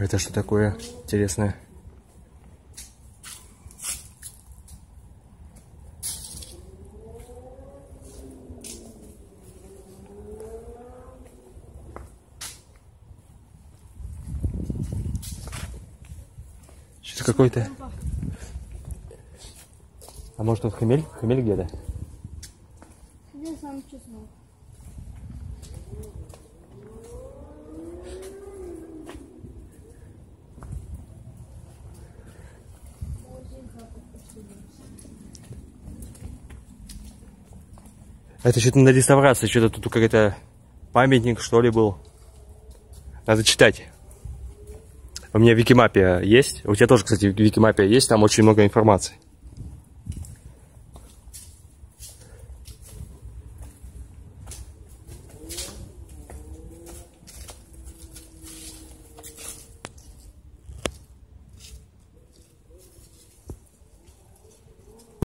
Это что такое интересное? Что-то какой-то... А может тут хмель? Хмель где-то? Где сам чеснок? Это что-то на реставрации, что-то тут какой-то памятник, что ли, был. Надо читать. У меня Викимапия есть. У тебя тоже, кстати, Викимапия есть, там очень много информации.